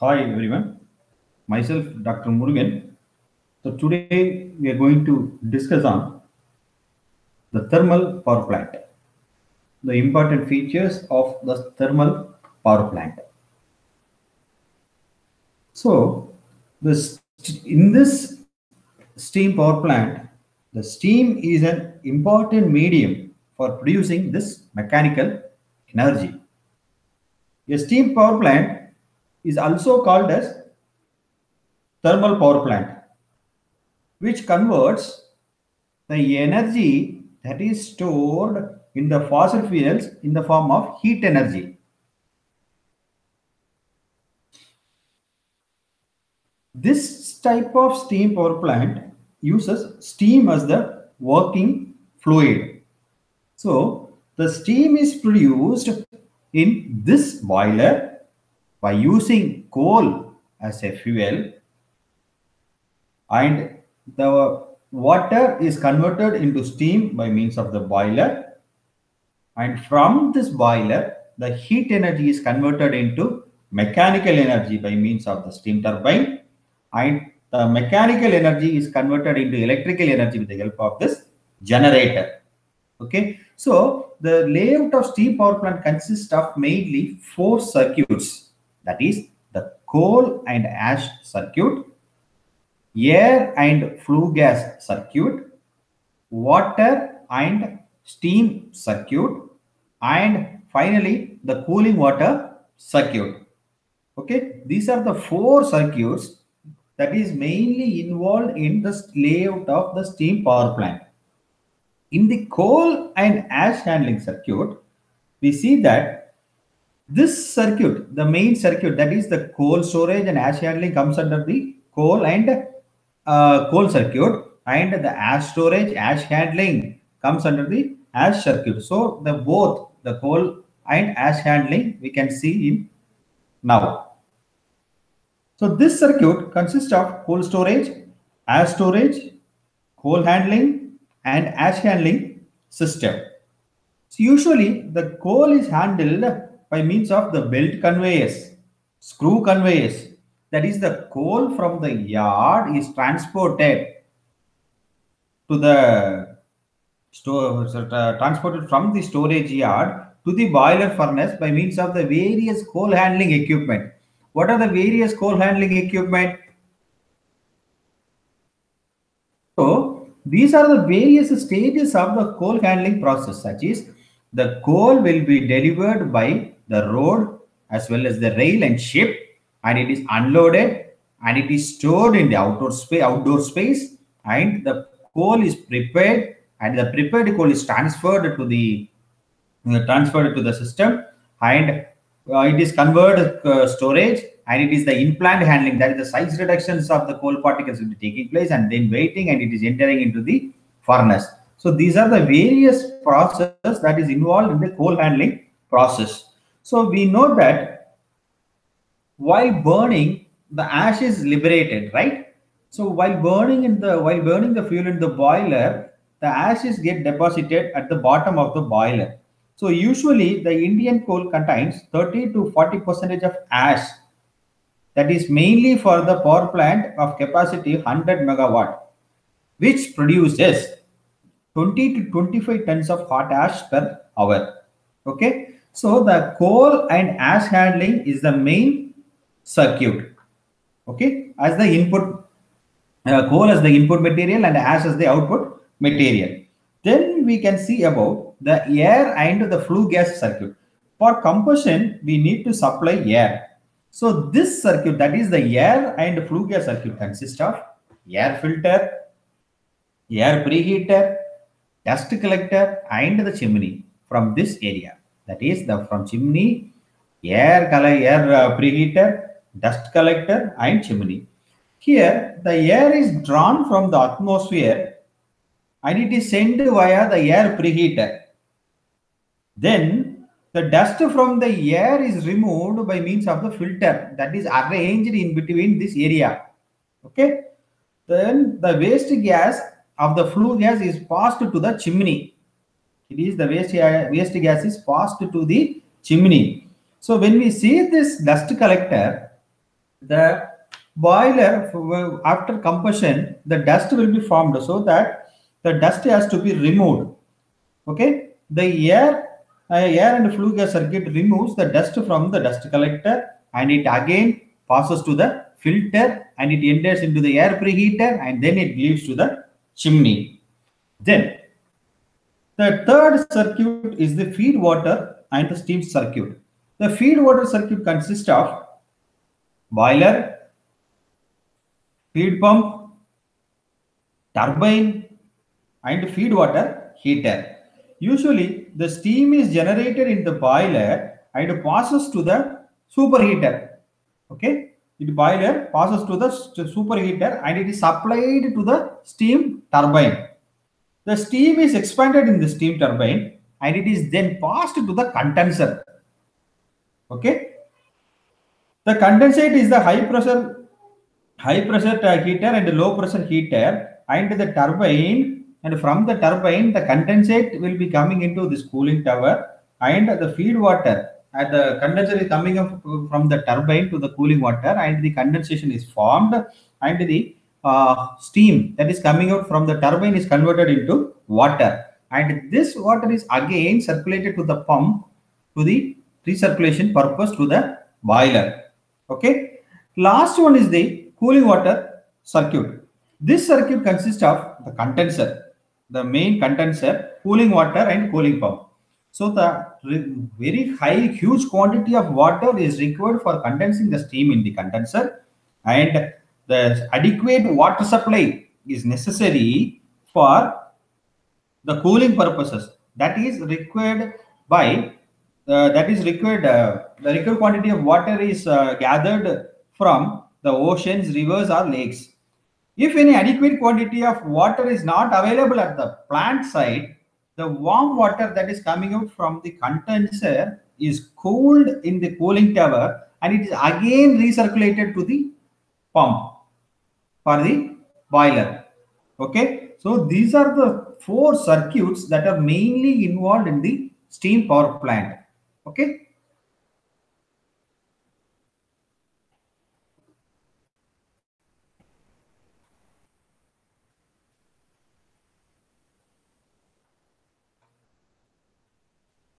Hi everyone, myself Dr. Murugan. So today we are going to discuss on the thermal power plant, the important features of the thermal power plant. So this in this steam power plant, the steam is an important medium for producing this mechanical energy. A steam power plant is also called as thermal power plant, which converts the energy that is stored in the fossil fuels in the form of heat energy. This type of steam power plant uses steam as the working fluid. So the steam is produced in this boiler by using coal as a fuel and the water is converted into steam by means of the boiler. And from this boiler the heat energy is converted into mechanical energy by means of the steam turbine. And the mechanical energy is converted into electrical energy with the help of this generator. Okay? So the layout of steam power plant consists of mainly four circuits that is the coal and ash circuit air and flue gas circuit water and steam circuit and finally the cooling water circuit. Okay? These are the four circuits that is mainly involved in the layout of the steam power plant. In the coal and ash handling circuit we see that this circuit the main circuit that is the coal storage and ash handling comes under the coal and uh, coal circuit and the ash storage ash handling comes under the ash circuit. So the both the coal and ash handling we can see in now. So this circuit consists of coal storage ash storage coal handling and ash handling system. So usually the coal is handled by means of the belt conveyors screw conveyors. That is the coal from the yard is transported to the store uh, transported from the storage yard to the boiler furnace by means of the various coal handling equipment. What are the various coal handling equipment? So these are the various stages of the coal handling process. Such is the coal will be delivered by the road as well as the rail and ship and it is unloaded and it is stored in the outdoor space outdoor space and the coal is prepared and the prepared coal is transferred to the uh, transferred to the system and uh, it is converted uh, storage and it is the in-plant handling that is the size reductions of the coal particles will be taking place and then waiting and it is entering into the furnace. So these are the various processes that is involved in the coal handling process so we know that while burning the ash is liberated right? So while burning in the while burning the fuel in the boiler the ashes get deposited at the bottom of the boiler. So usually the indian coal contains 30 to 40 percentage of ash. That is mainly for the power plant of capacity 100 megawatt which produces 20 to 25 tons of hot ash per hour. Okay so the coal and ash handling is the main circuit. Okay? As the input uh, coal as the input material and ash as the output material. Then we can see about the air and the flue gas circuit. For combustion we need to supply air. So this circuit that is the air and flue gas circuit consists of air filter air preheater dust collector and the chimney from this area that is the from chimney air color air uh, preheater dust collector and chimney. Here the air is drawn from the atmosphere and it is sent via the air preheater. Then the dust from the air is removed by means of the filter that is arranged in between this area. Okay? Then the waste gas of the flue gas is passed to the chimney it is the waste, waste gas is passed to the chimney. So when we see this dust collector the boiler after combustion the dust will be formed so that the dust has to be removed. Okay? The air uh, air and flue gas circuit removes the dust from the dust collector and it again passes to the filter and it enters into the air preheater and then it leaves to the chimney. Then the third circuit is the feed water and the steam circuit the feed water circuit consists of boiler feed pump, turbine, and feed water heater. Usually, the steam is generated in the boiler and passes to the superheater. Okay, the boiler passes to the superheater and it is supplied to the steam turbine. The steam is expanded in the steam turbine and it is then passed to the condenser. Okay, the condensate is the high pressure high pressure heater and low pressure heater and the turbine and from the turbine the condensate will be coming into this cooling tower and the feed water and the condenser is coming up from the turbine to the cooling water and the condensation is formed and the uh, steam that is coming out from the turbine is converted into water and this water is again circulated to the pump to the recirculation purpose to the boiler okay last one is the cooling water circuit. This circuit consists of the condenser, the main condenser, cooling water and cooling pump. So the very high, huge quantity of water is required for condensing the steam in the condenser and the adequate water supply is necessary for the cooling purposes that is required by uh, that is required uh, the required quantity of water is uh, gathered from the oceans, rivers, or lakes. If any adequate quantity of water is not available at the plant site, the warm water that is coming out from the condenser is cooled in the cooling tower and it is again recirculated to the pump for the boiler. Okay, so these are the four circuits that are mainly involved in the steam power plant. Okay.